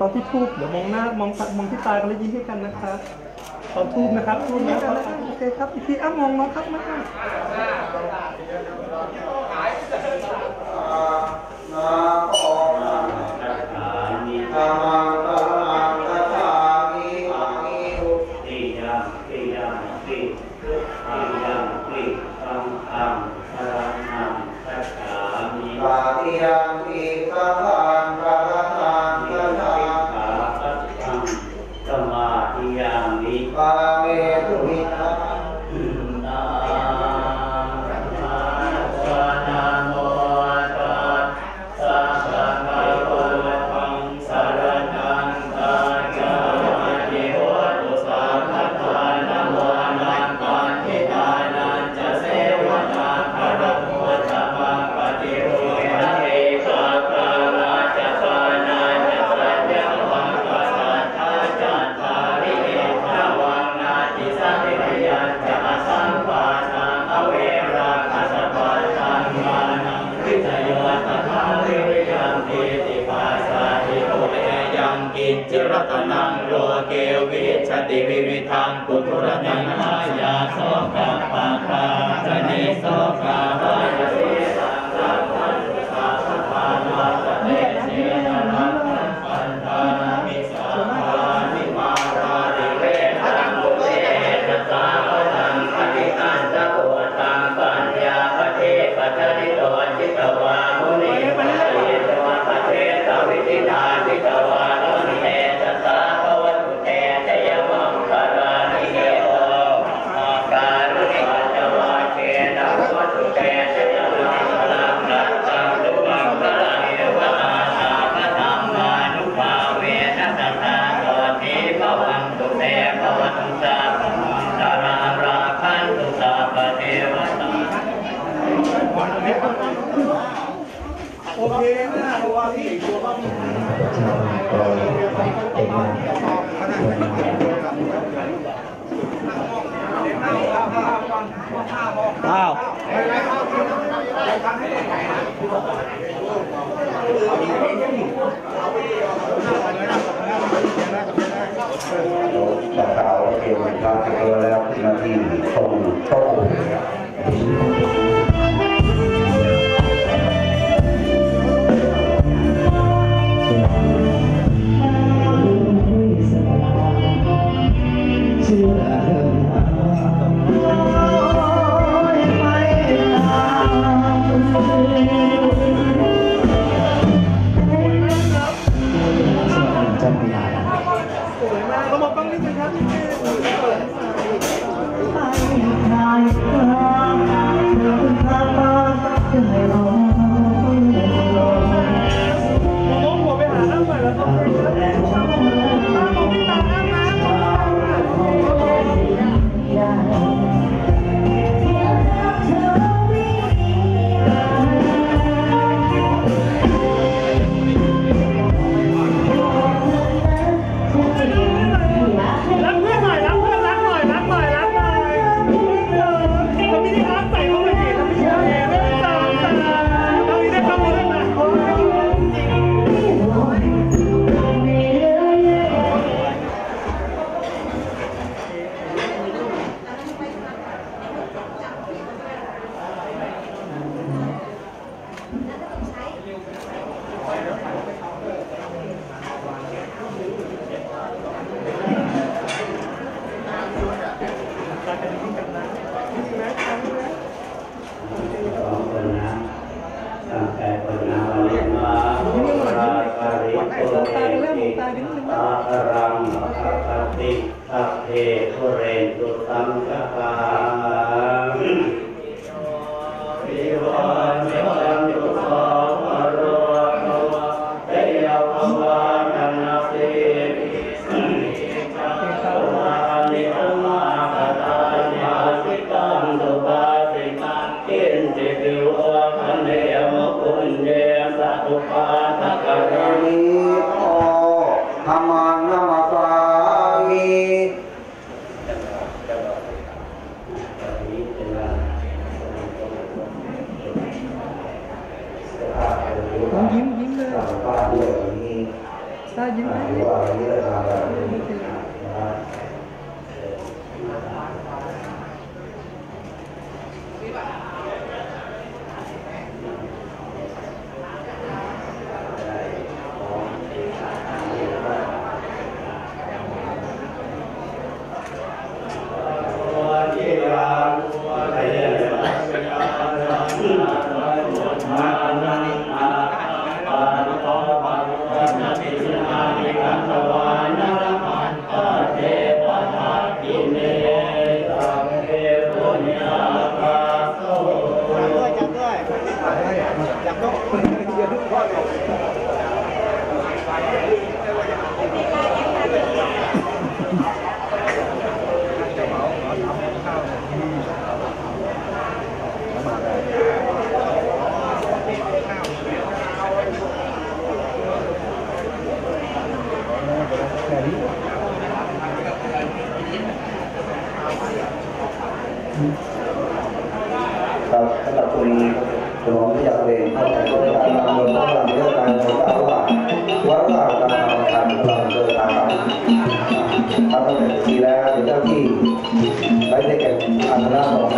ตอนที่ทูบเดี๋ยวมองหน้ามองตามองที่ตากันแล้วยิ้มให้กันนะครับตอนทูบนะครับทูบนะครับโอเคครับอีกทีอ้ามองน้องครับมาป อ้าวสาวเกมตาตัวแล้วนาทีตรงต้ ครับสำหรับคุณคุณหมอที่อยากเรียนเข้าใจเรื่องการาำเดียวกันเรื่องการเรื่องารว่าว่าเราการทำการเราเดินตางทำตั้งแต่ทีแล้วเจ้าที่ไว้ในแก่นอาคณะสอง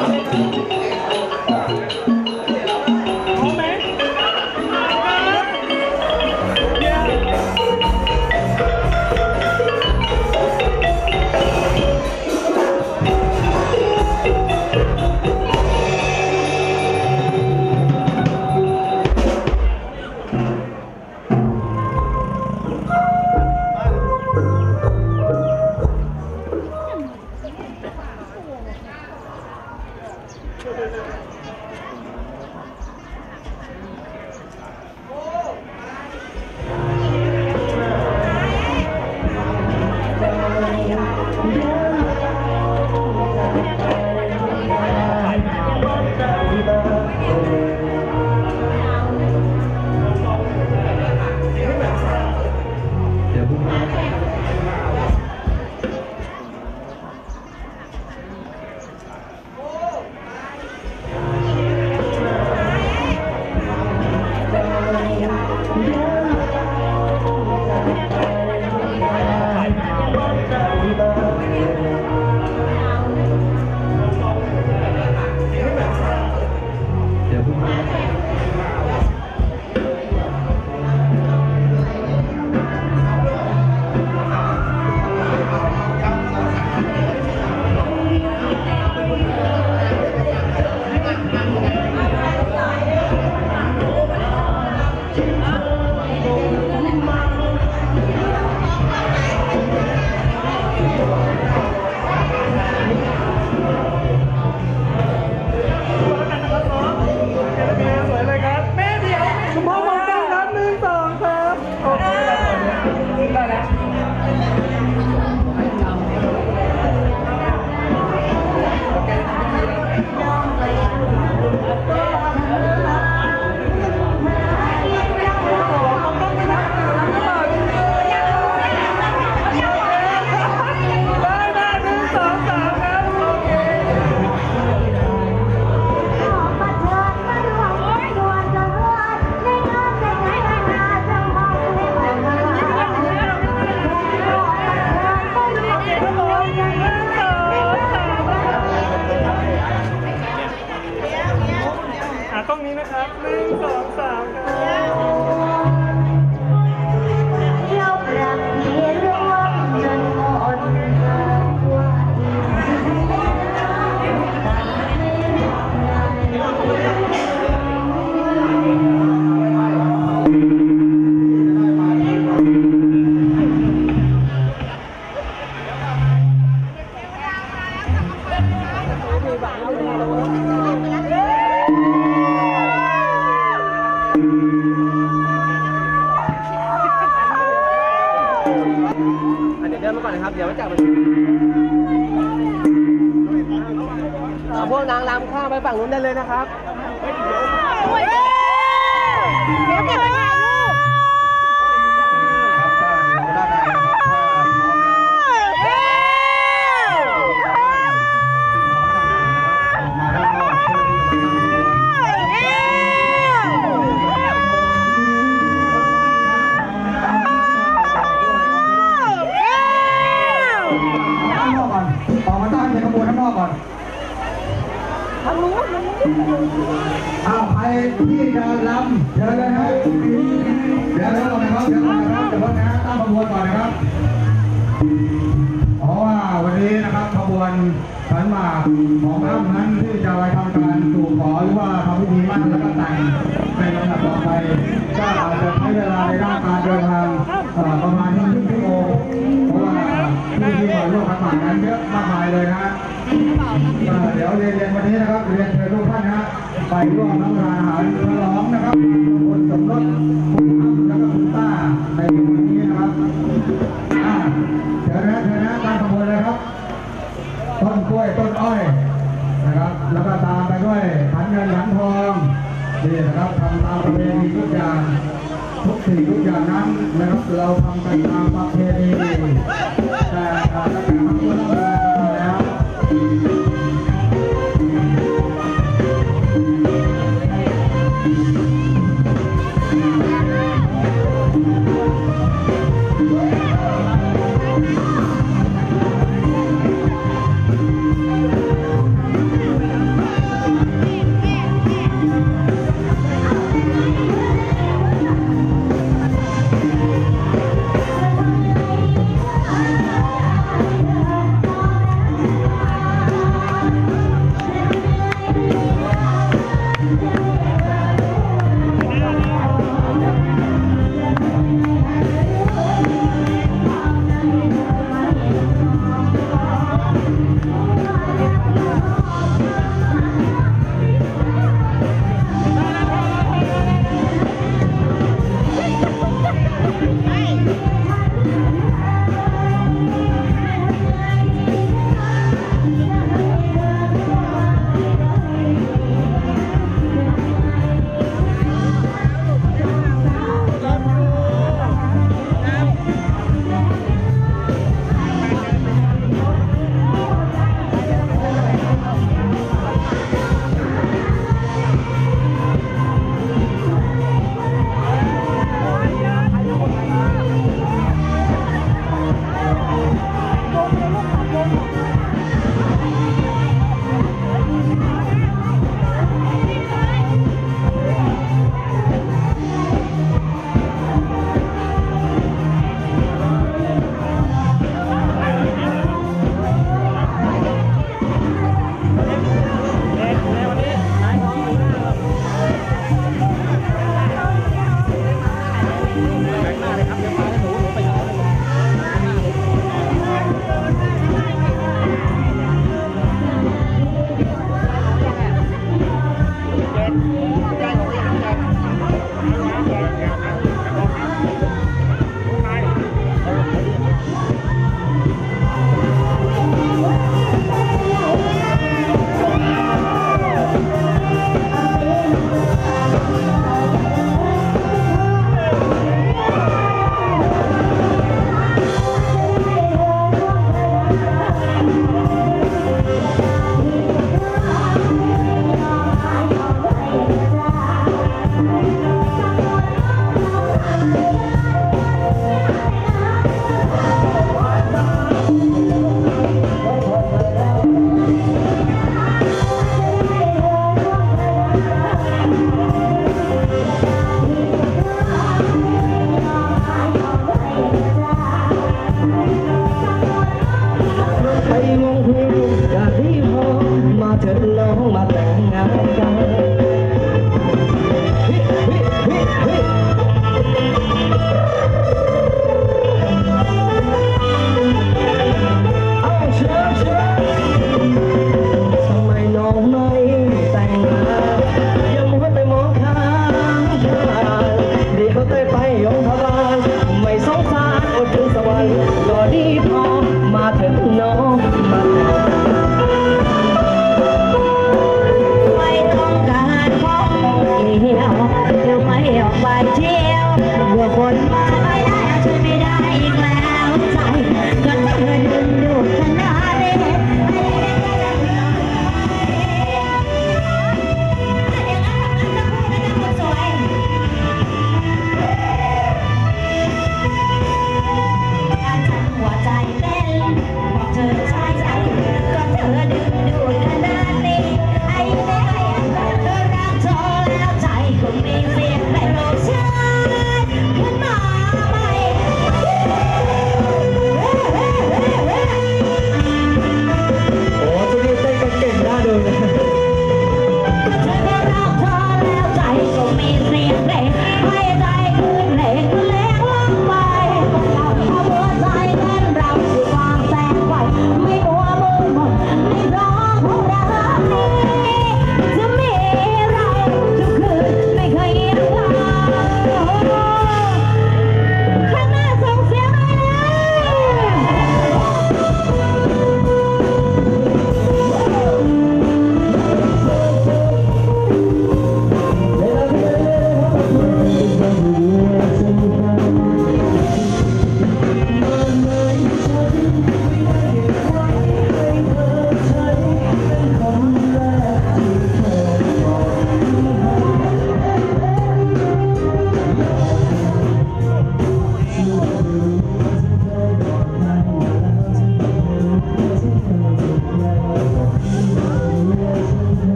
เพราะว่าวันนี้นะครับขบวนขันหมากของอ้ำนั้นที่จะไปทำการสู่ขอหรือว่าทำพิธีมั่นแล้วก็แต่งในลำดับต่อไปก็อาจจะใช้เวลาในด้านการเดินทางประมาณครึ่งชั่วโมงเพราะว่าผู้ที่มาร่วมขันหมากนั้นเยอะมากมายเลยนะฮะเดี๋ยวเรียนวันนี้นะครับเรียนเชิญทุกท่านนะฮะไปร่วมรับประทาน แล้วก็ตามไปด้วยขันเงินขันทองนี่นะครับทำตามประเพณีทุกอย่างทุกสิ่งทุกอย่างนั้นนะครับเราทำกันตามประเพณีแต่การทำตัวเรา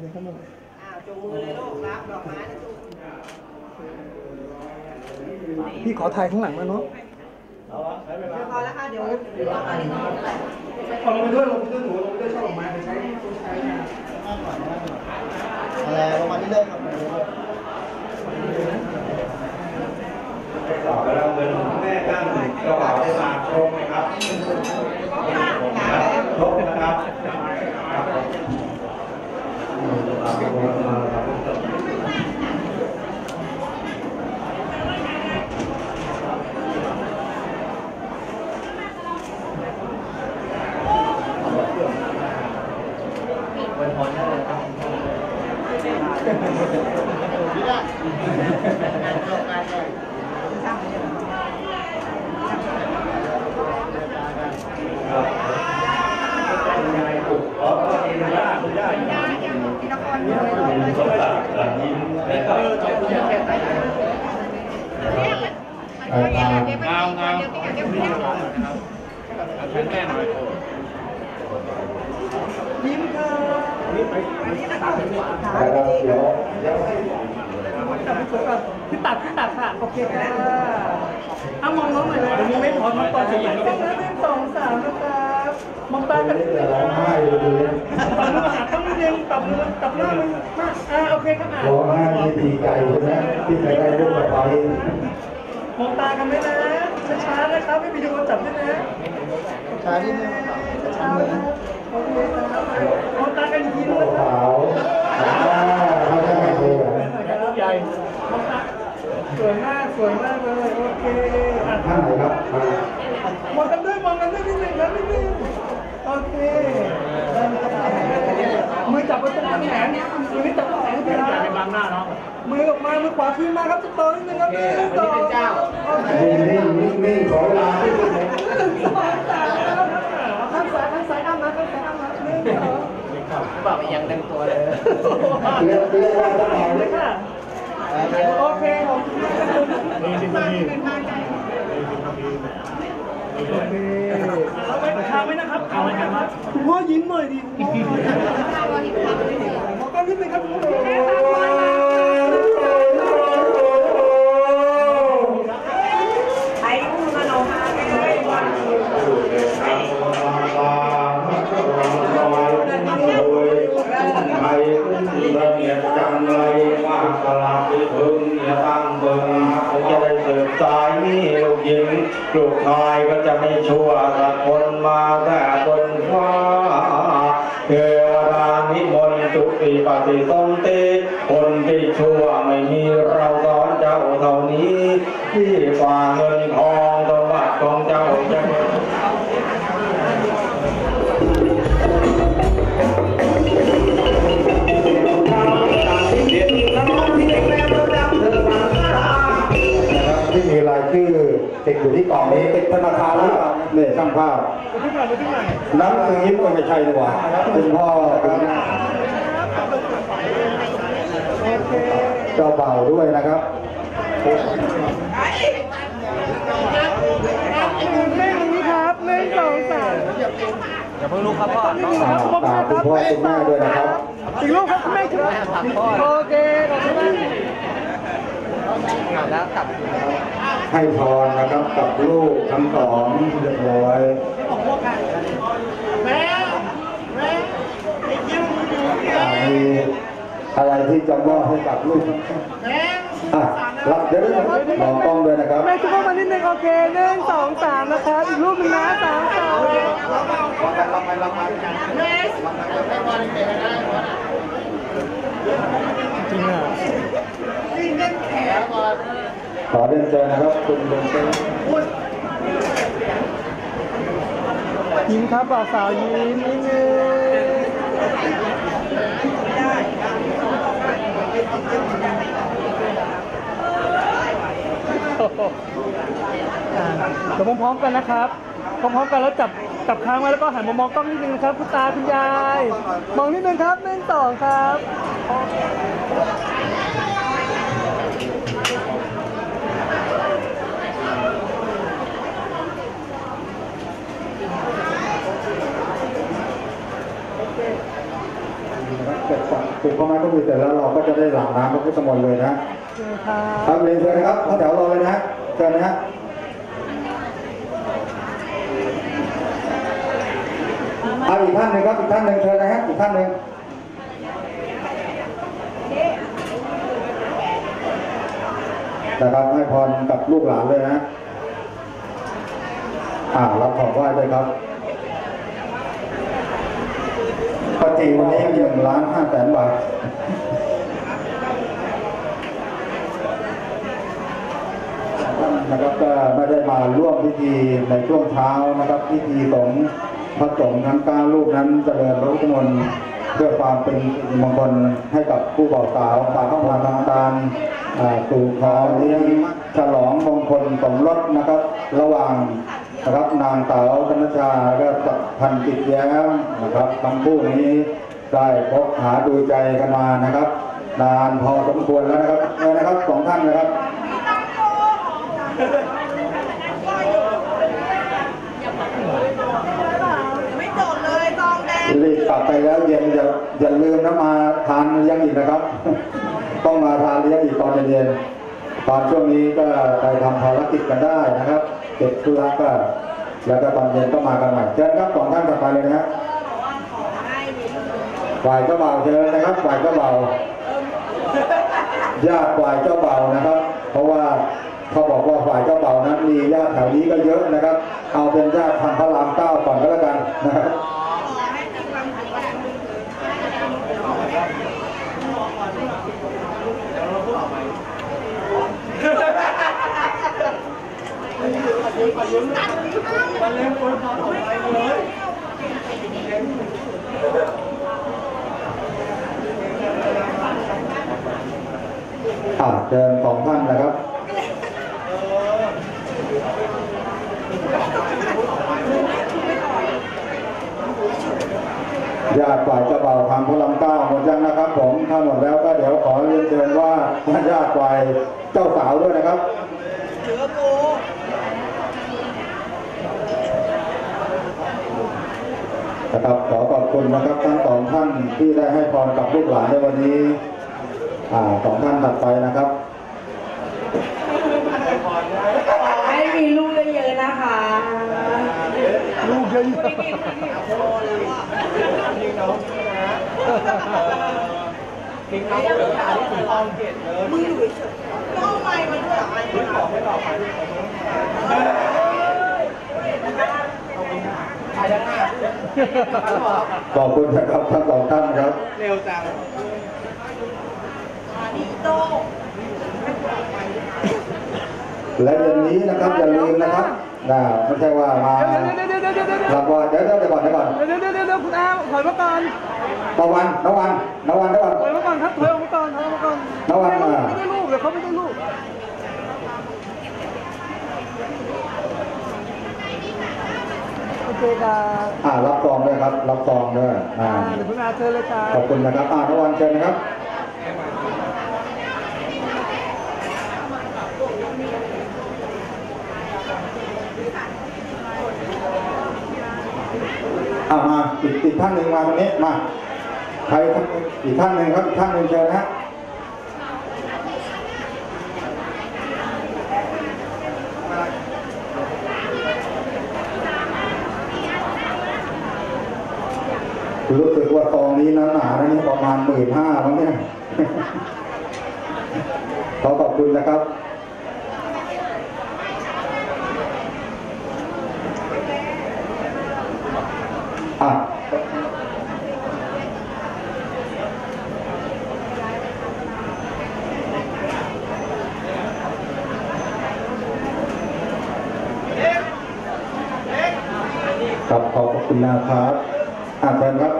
เข้ามาเลยเดินเข้ามาเลยจูงมือเลยลูกรับดอกไม้นะจูงพี่ขอถ่ายข้างหลังมาเนาะพอแล้วค่ะเดี๋ยวเราไปนอนแล้วเอาลงไปด้วยลงไปด้วยหนูลงไปด้วยชอบดอกไม้ไปใช้ใช้งานอะไรลงมาเรื่อยๆครับต่อไปแล้วเงินแม่ตั้งกระเป๋าสากชงนะครับลบนะครับ Gracias. เงาเงายิ้มค่ะนะครับเดี๋ยวเดี๋ยวให้จับไปสวยก่อนพี่ตัดพี่ตัดค่ะโอเคค่ะอะมองน้องหน่อยเลยเดี๋ยวนี้ไม่พอน้องต่อจะหญิงต้องนะหนึ่งสองสามนะครับมองตากันเดี๋ยวร้องไห้เลยตับมือหาต้องนิดนึงตับมือตับหน้ามืออ่าโอเคครับอะร้องไห้ดีใจใช่ไหมที่จะได้ลูกกับไป มองตากันไหมนะช้าๆนะครับไม่มีโดนจับด้วยนะช้านิดนึงช้าๆนะโอเคครับมองตากันอีกทีนึงนะครับวอ่าเขาจะไม่เคยใหญ่มองตาสวยมากสวยมากเลยโอเคอะท่านไหนครับมองกันด้วยมองกันด้วยนิดนึงนะนิดนึงโอเคได้ไหมครับมือจับไว้ตรงแขนมือจับตรงแขนขึ้นมาเป็นบางหน้าเนาะ มือออกมา มือขวาขึ้นมาครับจะต่อนิดนึงครับหนึ่งสองโอเคนิ่งนิ่งนิ่งขอเวลาที่สุดหนึ่งสองสามข้างซ้ายข้างซ้ายอ้ำนะข้างซ้ายอ้ำนะหนึ่งสองบอกยังเต็มตัวเลยเรียกเรียกว่าต้องเอาเลเลยยค่ะโอเคขอบคุณนี่สิบนาทีโอเคเอาไปทางไว้นะครับเอาไว้นะครับคุณพ่อยิ้มหน่อยดิคุณพ่อมองกันนิดนึงครับคุณพ่อ ลูกชายก็จะไม่ชั่วสักคนมาแต่บนฟ้าเทวดานิมนต์จุติปฏิสนติคนที่ชั่ว นี่ยช่างภาพน้ำซื้อยิ้มก็ไม่ใช่ดีกว่าคุณพ่อครับเจ้าเบ่าวด้วยนะครับแม่ตรงนี้ครับหนึ่งสองสามอย่าเพิ่งลุกครับพ่อนี่นะครับตามคุณพ่อคุณแม่ด้วยนะครับอีกลูกครับคุณแม่ช่วยโอเคขอบคุณมากแล้วกลับ ให้พรนะครับกับลูกทั้งสองเรียบร้อยอ่ามีอะไรที่จะมอบให้กับลูกอะรับเดี๋ยวลองกล้องด้วยนะครับแม่ช่วยมานิดนึงโอเคหนึ่งสองสามนะครับอีกรูปหนึงนะสามสอง ขอเรียนเชิญนะครับคุณดวงเต้นยิ้มครับบ่าวสาวยิ้มนิดนึงเดี๋ยวพร้อมๆกันนะครับ พร้อมๆกันแล้วจับจับค้างไว้แล้วก็หันมามองกล้องนิดนึงนะครับคุณตาคุณยาย มองนิดนึงครับหนึ่งสองครับ เสร็จสับ ปลูกเข้ามาก็มีเสร็จแล้วเราก็จะได้หลั่งน้ำพระพุทธมนต์เลยนะโอเคครับครับเรียนเชิญนะครับเข้าแถวรอเลยนะฮะเชิญนะฮะเอาอีกท่านหนึ่งครับอีกท่านหนึ่งเชิญนะฮะอีกท่านหนึ่งนะครับให้พรกับลูกหลานเลยนะอ่ารับของไหว้ด้วยครับ ปกติวันนี้หนึ่งล้านห้าแสนบาทนะครับก็ไม่ได้มาร่วมพิธีในช่วงเช้านะครับพิธีของพระสงฆ์ทั้งก้ารูปนั้นเจริญพระพุทธมนต์เพื่อความเป็นมงคลให้กับผู้บ่าวสาวตามข้ามาทำการอ่าสู่ขอเลี้ยงฉลองมงคลสมรสนะครับ ระหว่าง นะครับนางสาวธนชาและพันติดแย้มนะครับทั้งคู่นี้ได้พบหาดูใจกันมานะครับ นานพอสมควรแล้วนะครับเนี่ยนะครับสองท่านนะครับไม่จบเลยซองแดงรีบกลับไปแล้วเย็นอย่าอย่าลืมนะมาทานเลี้ยงอีกนะครับ ต้องมาทานเลี้ยงอีกตอนเย็นๆตอนช่วงนี้ก็ไปทำภารกิจกันได้นะครับ เสร็จธุระก็แล้วก็ตอนเย็นก็มากันใหม่เชิญครับสองท่านกลับไปเลยนะฮะฝ่ายเจ้าบ่าวเชิญนะครับ ฝ่ายเจ้าบ่าวญาติฝ่ายเจ้าบ่าวนะครับ เพราะว่าเขาบอกว่าฝ่ายเจ้าบ่าวนั้นมีญาติแถวนี้ก็เยอะนะครับ เอาเป็นญาติทางพระรามเก้าก่อนก็แล้วกันนะครับ อ่าเชิญสองท่านนะครับญาติฝ่ายเจ้าบ่าวทางพระรามเก้าหมดยังนะครับ ผมถ้าหมดแล้วก็เดี๋ยวขอเรียนเชิญว่าญาติฝ่ายเจ้าสาวด้วยนะครับ นะครับขอขอบคุณนะครับทั้งสองท่านที่ได้ให้พรกับลูกหลานในวันนี้อ่าสองท่านถัดไปนะครับขอให้มีลูกเยอะๆนะคะลูกเยอะมึงอยู่เฉยๆก็เอาไม้มาด้วยเหรอไอ้ เนี่ยขอบคุณนะครับทั้งสองท่านครับเร็วจังดีโต้และเย็นนี้นะครับอย่าลืมนะครับนะไม่ใช่ว่ามาเดี๋ยวเดี๋ยวเดี๋ยวเดี๋ยวเดี๋ยวเดี๋ยวรับว่าเดี๋ยวเดี๋ยวเดี๋ยวก่อนเดี๋ยวก่อนเดี๋ยวเดี๋ยวเดี๋ยวเดี๋ยวคุณอาถอยมาก่อนตะวันตะวันตะวันเดี๋ยวก่อนถอยมาก่อนครับถอยออกมาก่อนถอยออกมาก่อนระวังไม่นะได้ลูกเดี๋ยวเขาไม่ได้ลูกโอ เคครับอ่ารับซองด้วยครับ รับซองด้วยอ่าอ่าเดี๋ยวคุณอาเชิญเลยครับขอบคุณนะครับอ่าตะวันเชิญนะครับอ่ามาอีกอีกท่านหนึ่งมาตรงนี้มาใครอีกท่านหนึ่งครับอีกท่านหนึ่งเชิญนะฮะ รู้สึกว่าซองนี้หนหนาๆนะนี่ประมาณหมื่นห้าแล้วเนี่ยขอขอบคุณนะครับ อะครับขอบคุณนะครับอ่าเชิญครับ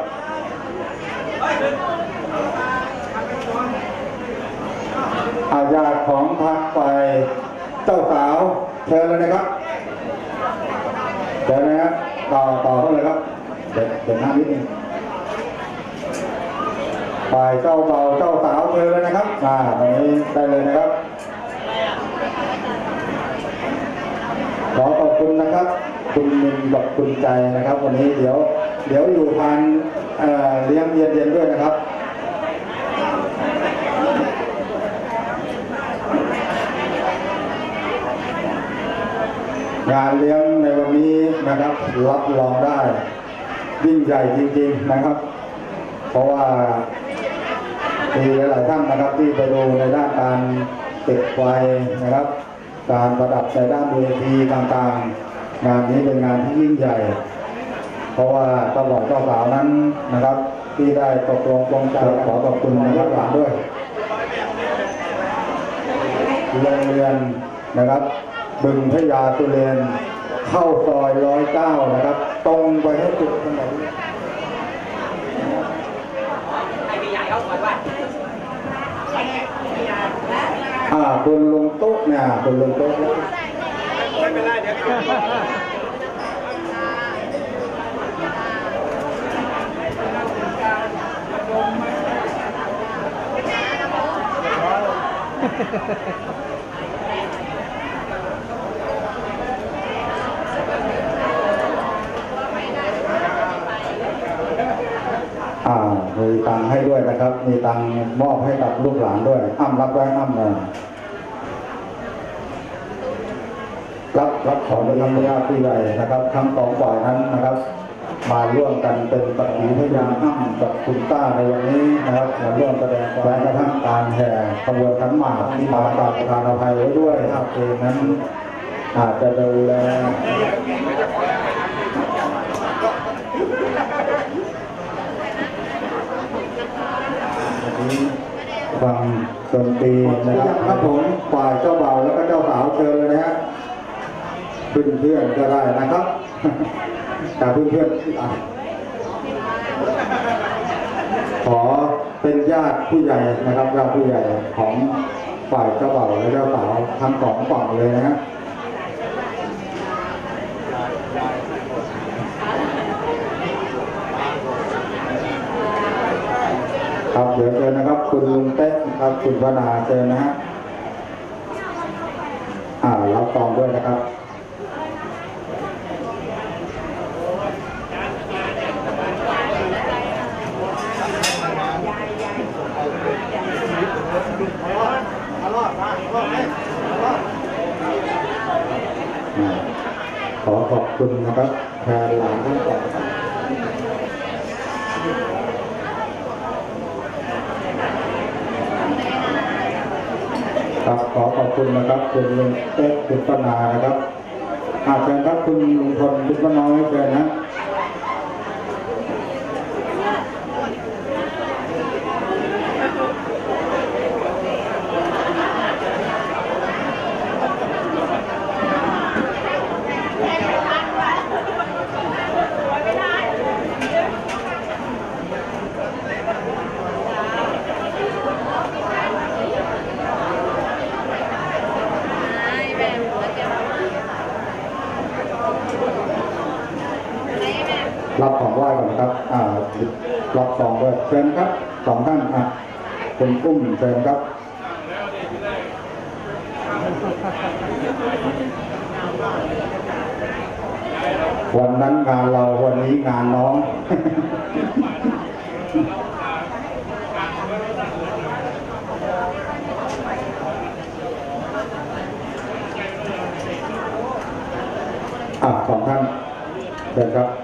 อาญาของทางฝ่ายเจ้าสาวเชิญเลยนะครับเชิญนะฮะต่อต่อเข้าเลยครับเดี๋ยวเดี๋ยวหน้านิดนึงฝ่ายเจ้าเบาเจ้าสาวเชิญเลยนะครับอ่าตรงนี้ได้เลยนะครับ ขอขอบคุณนะครับ คุณมินกับคุณใจนะครับ วันนี้เดี๋ยว เดี๋ยวอยู่ทานเอ่อเลี้ยงเย็นๆด้วยนะครับ งานเลี้ยงในวันนี้นะครับรับรองได้ยิ่งใหญ่จริงๆนะครับ เพราะว่ามีหลายๆท่านนะครับที่ไปดูในด้านการติดไฟนะครับ การประดับในด้านเวทีต่างๆ งานนี้เป็นงานที่ยิ่งใหญ่ เพราะว่าเจ้าบ่าวเจ้าสาวนั้นนะครับ ที่ได้ตกลงปลงใจขอขอบคุณนะครับหลานด้วยโรงเรียนนะครับ บึงพระยาตุเรนเข้าซอยร้อยเก้านะครับ ตรงไปให้สุดถนนอ่าคุณลุงตุ๊กเนี่ยคุณลุงตุ๊กไม่เป็นไรเดี๋ยวอ่า มีตังให้ด้วยนะครับ มีตังมอบให้กับลูกหลานด้วย อ้ำรับไว้อ้ำเลยรับรับของเป็นธรรมญาติผู้ใหญ่นะครับทั้งสองฝ่ายนั้นนะครับ มาร่วมกันเป็นปฏิพยานอ้ำกับคุณต้าในวันนี้นะครับมาร่วมแสดงความและกระทั่งการแห่ขบวนขันหมากที่มากราบประธานอภัยไว้ด้วยนะครับเองนั้นอาจจะดูแล ฟังดนตรีนะครับครับผมฝ่ายเจ้าบ่าวแล้วก็เจ้าสาวเชิญเลยนะฮะเพื่อนเพื่อนก็ได้นะครับแต่เพื่อนเพื่อนขอเป็นญาติผู้ใหญ่นะครับญาติผู้ใหญ่ของฝ่ายเจ้าบ่าวและเจ้าสาวทั้งสองฝั่งเลยนะฮะครับเดี๋ยวเชิญนะครับ คุณลุงเต๊ะนครับคุณพนาเชิญนะฮะอ่ารับซองด้วยนะครับขอขอบคุณนะครับแทนหลานทั้งสองท่าน ครับ ขอขอบคุณนะครับคุณลุงเต๊ะคุณปนานะครับอาจารย์ครับคุณลุงพลคุณป้าน้อยเชิญนะ รับของไหว้ก่อนครับ อ่ารับซองด้วยเชิญครับสองท่านอะ คุณกุ้มเชิญครับวันนั้นงานเราวันนี้งานน้อง อะสองท่านเชิญครับ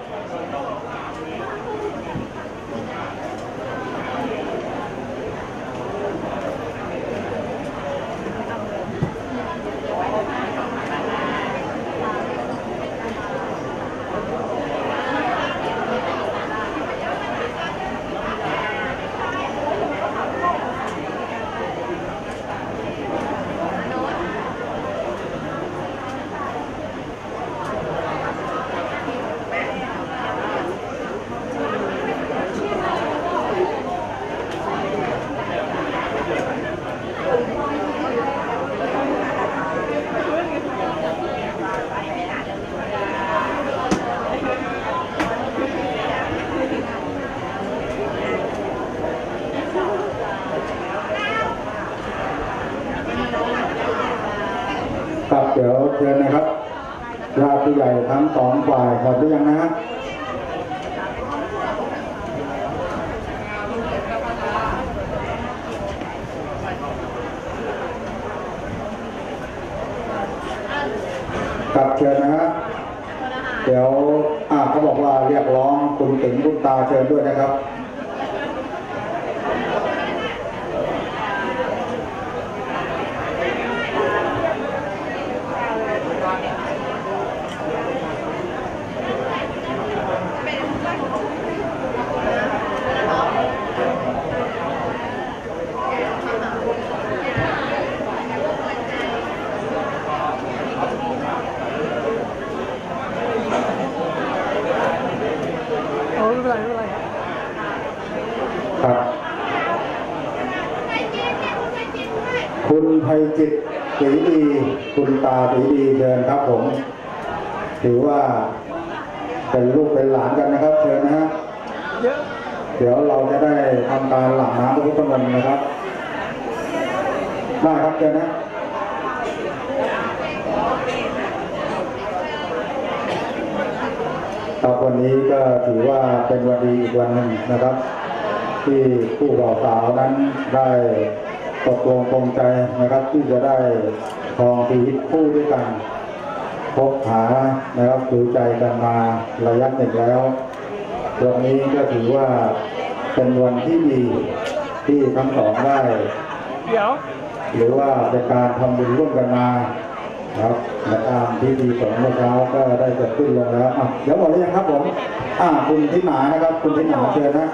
ตศรีดีคุณตาศรีดีเชิญครับผม ถือว่าเป็นลูกเป็นหลานกันนะครับเชิญนะฮะเดี๋ยวเราจะได้ทำการหลั่งน้ำพระพุทธมนต์นะครับได้ครับเชิญนะครับวันนี้ก็ถือว่าเป็นวันดีอีกวันหนึ่งนะครับ ที่ผู้บ่าวสาวนั้นได้ ตกลงปรงใจนะครับที่จะได้ครองชีวิตคู่ด้วยกันพบหานะครับดูใจกันมาระยะหนึ่งแล้ววันนี้ก็ถือว่าเป็นวันที่ดีที่ทั้งสองได้เดี๋ยวหรือว่าเป็นการทำบุญร่วมกันมาครับและตามพิธีสงฆ์เมื่อเช้าก็ได้เกิดขึ้นลงแล้วอะเดี๋ยวบอกเลยนะครับผมอ่าคุณทิหนานะครับ คุณทิหนาเชิญนะ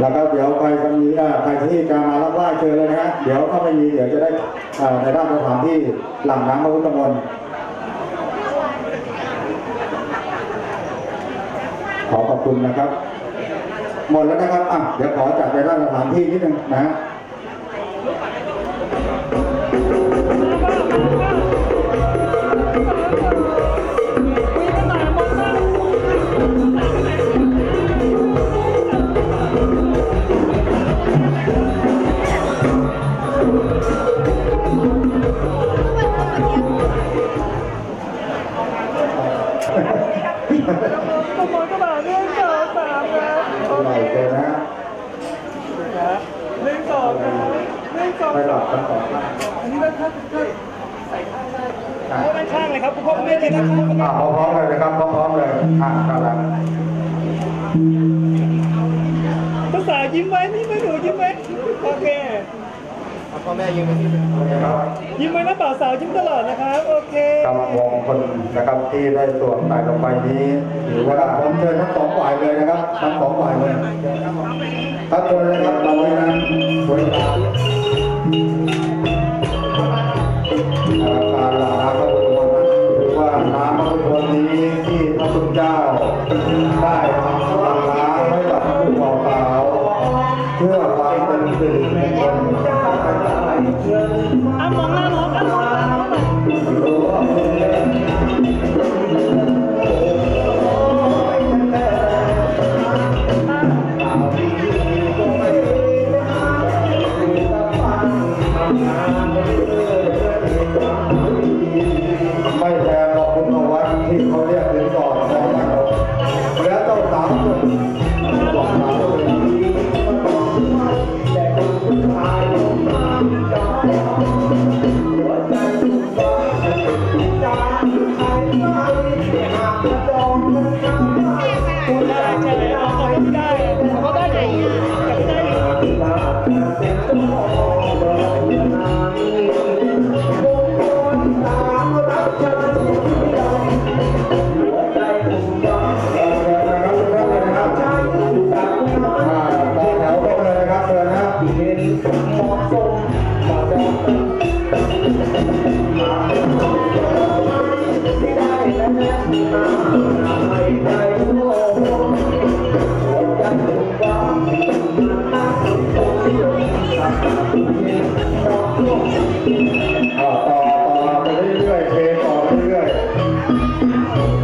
แล้วก็เดี๋ยวใครจะมีอ่าใครที่จะมารับไหว้เชิญเลยนะฮะเดี๋ยวถ้าไม่มีเดี๋ยวจะได้ในด้านสถานที่หลังน้ำพระพุทธมนต์ขอขอบคุณนะครับ หมดแล้วนะครับอะเดี๋ยวขอจัดในด้านสถานที่นิดนึงนะฮะ ไปหลับกันสองท่านอันนี้ด้านข้างด้านอะด้านข้างเลยครับคุณพ่อคุณแม่เลยนะครับอะพร้อมๆเลยนะครับพร้อมๆเลยอะกำลังยิ้มไว้ยิ้มไว้หนูยิ้มไว้โอเคพ่อแม่ยืนเป็นที่ยิ้มไว้นะบ่าวสาวยิ้มตลอดนะครับโอเคกำลังมองคนนะครับที่ได้สวมใส่ลงไปนี้ถือว่าผมเชิญทั้งสองฝ่ายเลยนะครับทั้งสองฝ่ายเลยครับเชิญเลยครับเราไว้นั้นบริการการ ห ๆไ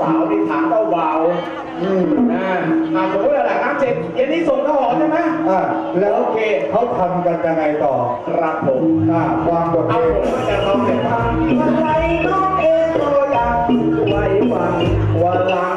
สาวที่ถามเจ้าบ่าวอืมนะอ่าสมมติอะไรน้ำเจ็บเย็นนี้ส่งเข้าหอใช่ไหมอะแล้วโอเคเขาทำกันยังไงต่อครับผมอะความบทเพเอาลผมงก็จะร้องเลยว่าอะไรน้องเองก็ยังไว้วันว่าหลัง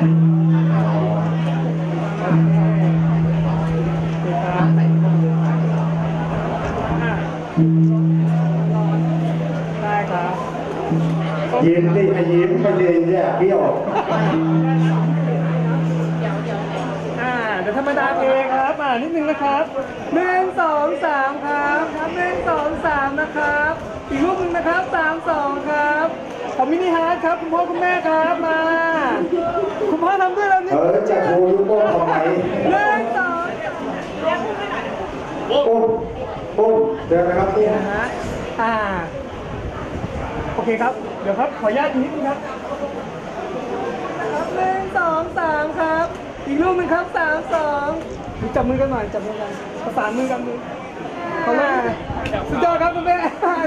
ได้ครับยิ้มดิให้ยิ้มไม่ดีแย่เบี้ยวอ่าเดี๋ยวธรรมดาเองครับอ่านิดนึงนะครับหนึ่งสองสามครับครับหนึ่งสองสามนะครับ อีกรูปหนึ่งนะครับสามสองครับขอมินิฮาร์ดครับคุณพ่อคุณแม่ครับมา คุณพ่อทำด้วยแล้วนี่ เออจะโชว์ยุโก้ทำไม หนึ่งสอง ปุ๊บปุ๊บ เดินนะครับปุ๊บนะฮะอ่า โอเคครับ เดี๋ยวครับ ขออนุญาตอีกนิดนึงครับครับหนึ่งสองสามครับ อีกรูปหนึ่งครับสามสองจับมือกันหน่อย จับมือกันประสานมือกันมือเขาเลยสุดยอดครับคุณแม่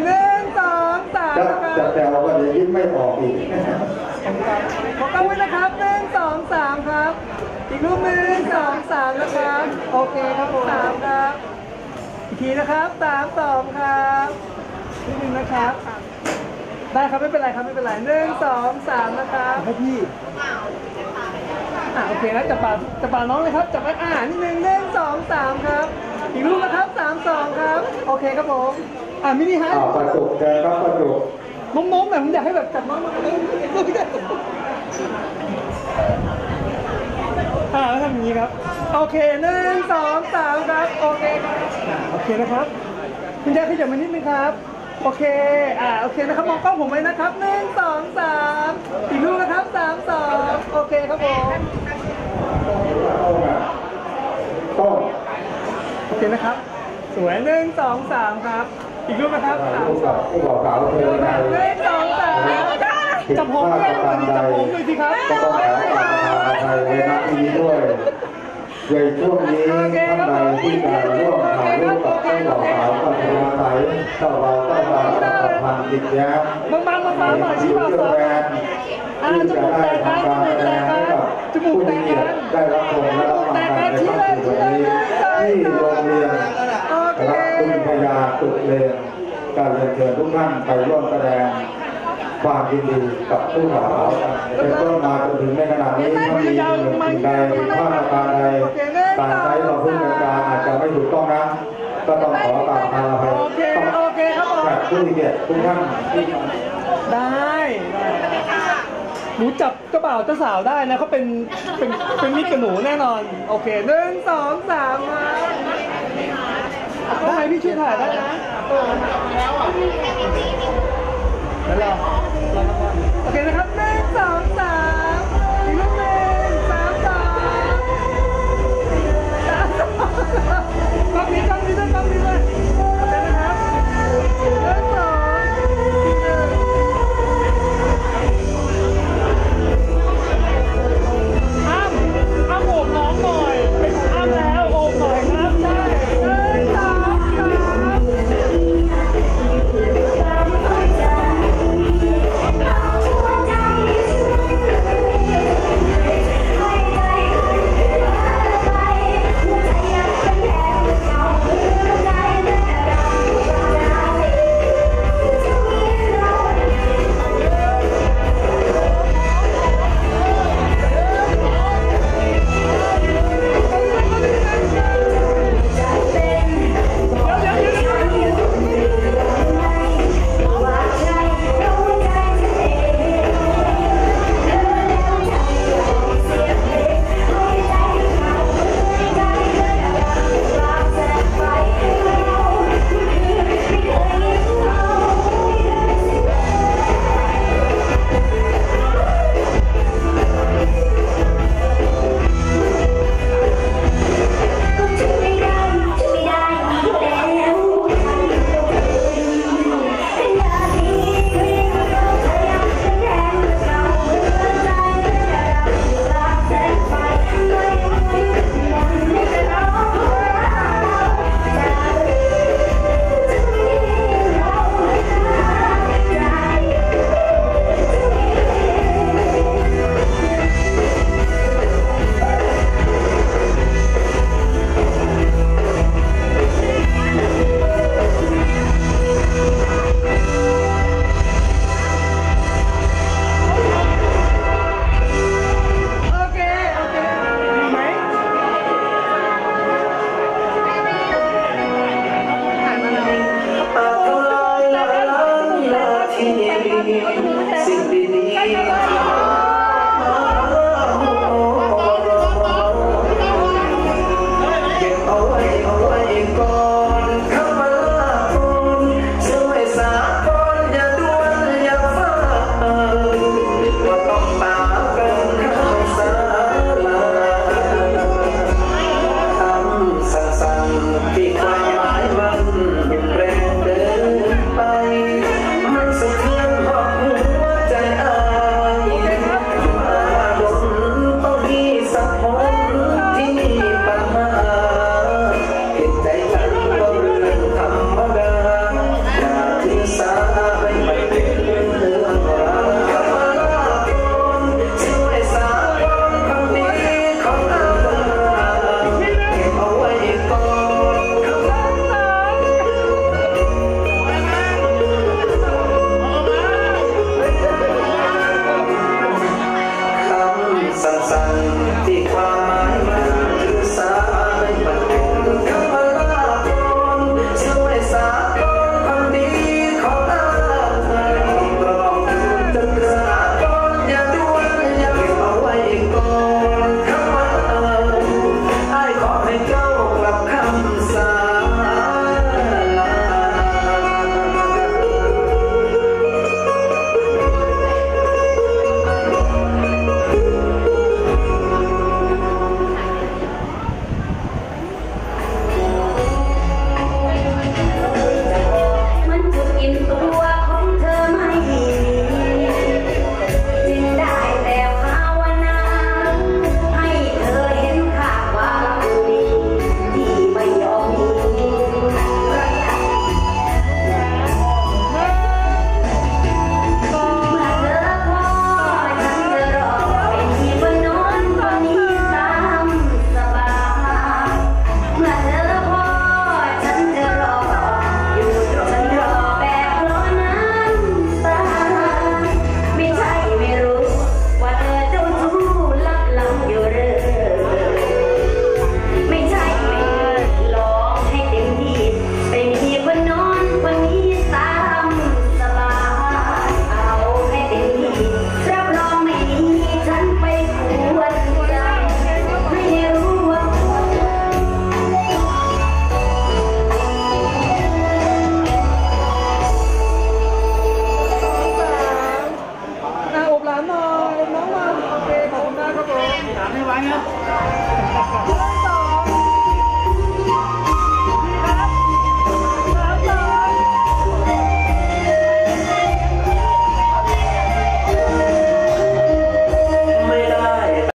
หนึ่งสองสามจะนะคจะรับแซวก็จะยิ้มไม่ออกอีกขอกำไว้นะครับหนึ่งสองสามครับ อีกรูปหนึ่งสองสามนะครับ โอเคครับผมสามครับอีก ทีนะครับสามสองครับนิดนึงนะครับ ได้ครับไม่เป็นไรครับไม่เป็นไรหนึ่งสองสามนะครับให้พี่อ่าโอเคนะจับปากจับปากน้องเลยครับจับไว้อ่านิดนึงหนึ่งสองสามครับ อีกรูปนะครับสามสองครับ โอเคครับผมอ่ามินิฮาร์อ้าวดประจุเจอครับประจุโน้มๆหน่อยผมอยากให้แบบจับน้องมาอ่าแล้วทำอย่างนี้ครับ โอเคหนึ่งสองสามครับ โอเคครับโอ เคนะครับ คุณยายขยับมานิดนึงครับ โอเค อ่า โอเคนะครับ มองกล้องผมไว้นะครับหนึ่งสองสามอีกรูปนะครับสามสองโอเคครับผม ต้องโอเคนะครับ สวยหนึ่งสองสามครับ อีกรูปนะครับสามผู้กับผู้บอกสาวเธอในหนึ่งสองสามจับผมด้วยจับผมจับผมด้วยสิครับก็ต้องขอขออภัยในนักนี้ด้วย ในช่วงนี้ท่านใดที่จะร่วมถ่ายรูปกับผู้บอกสาวก็พยาใสเจ้าเราเจ้าสาวก็สัมพันธ์ติดแย้มบางบางบางบางหน่อยชี้บ่าวที่สาวแฟนอ่าที่จะมูกได้แตกกันทำการจแสมูกดแตงกให้กันบจมูกแตกกันผู้มีเกียรติได้รับชมและรับฟังการในค่ำคืนวันนี้ที่โรงเรียนรับคุณพยาตุเลนการเรียนเชิญทุกท่านไปร่วมแสดง ความยินดีกับผู้สาวเป็นต้นมาจนถึงในขณะนี้ถ้ามีสิ่งใดผิดพลาดประการใดการใช้ต่อผู้บริการอาจจะไม่ถูกต้องนะก็ต้องขอกราบออภัยโอเคโอเคครับผมกับผู้มีเกียรติทุกท่านได้ได้หนูจับเจ้าบ่าวเจ้าสาวได้นะเขาเป็นเป็นเป็นมิตรกับหนูแน่นอน โอเคหนึ่งสองสามมาได้พี่ช่วยถ่ายได้นะ แล้วเราโอเคนะครับหนึ่งสองสาม